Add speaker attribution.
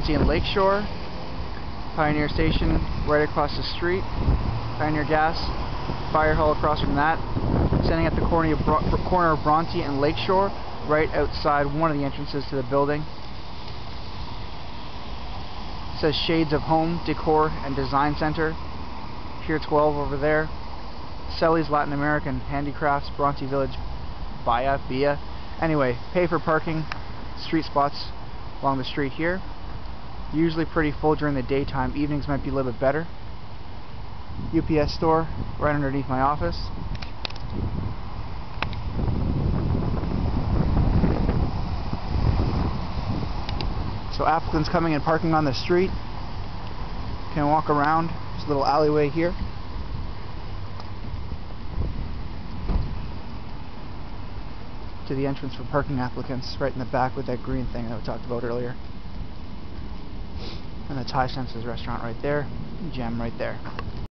Speaker 1: Bronte and Lakeshore. Pioneer Station right across the street. Pioneer Gas. Fire Hall across from that. Standing at the corner of, Bro corner of Bronte and Lakeshore, right outside one of the entrances to the building. It says Shades of Home Decor and Design Center. Pier 12 over there. Selly's Latin American Handicrafts, Bronte Village, Baya, Bia. Anyway, pay for parking, street spots along the street here. Usually pretty full during the daytime. Evenings might be a little bit better. UPS store right underneath my office. So applicants coming and parking on the street can walk around. A little alleyway here. To the entrance for parking applicants right in the back with that green thing that we talked about earlier. And the Thai Senses restaurant right there. Gem right there.